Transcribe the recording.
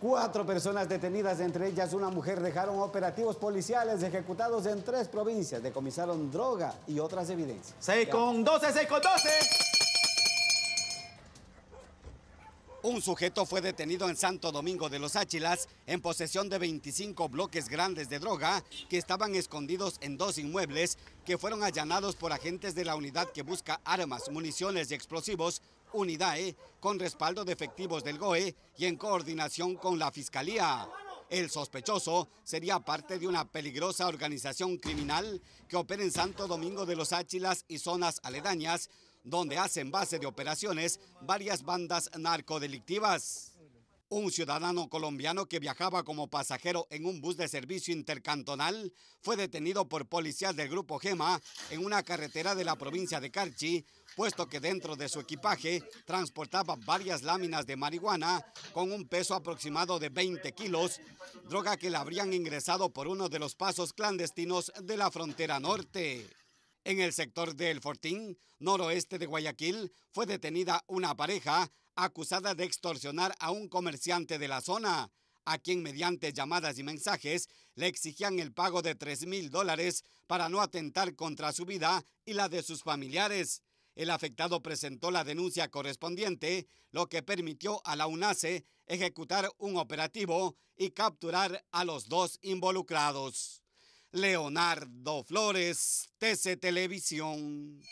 Cuatro personas detenidas, entre ellas una mujer, dejaron operativos policiales ejecutados en tres provincias. Decomisaron droga y otras evidencias. 6 con 12, 6 con 12. Un sujeto fue detenido en Santo Domingo de los Áchilas en posesión de 25 bloques grandes de droga que estaban escondidos en dos inmuebles que fueron allanados por agentes de la unidad que busca armas, municiones y explosivos, UNIDAE, con respaldo de efectivos del GOE y en coordinación con la Fiscalía. El sospechoso sería parte de una peligrosa organización criminal que opera en Santo Domingo de los Áchilas y zonas aledañas, donde hacen base de operaciones varias bandas narcodelictivas. Un ciudadano colombiano que viajaba como pasajero en un bus de servicio intercantonal fue detenido por policías del Grupo Gema en una carretera de la provincia de Carchi, puesto que dentro de su equipaje transportaba varias láminas de marihuana con un peso aproximado de 20 kilos, droga que le habrían ingresado por uno de los pasos clandestinos de la frontera norte. En el sector del Fortín, noroeste de Guayaquil, fue detenida una pareja acusada de extorsionar a un comerciante de la zona, a quien mediante llamadas y mensajes le exigían el pago de 3 mil dólares para no atentar contra su vida y la de sus familiares. El afectado presentó la denuncia correspondiente, lo que permitió a la UNACE ejecutar un operativo y capturar a los dos involucrados. Leonardo Flores, TC Televisión.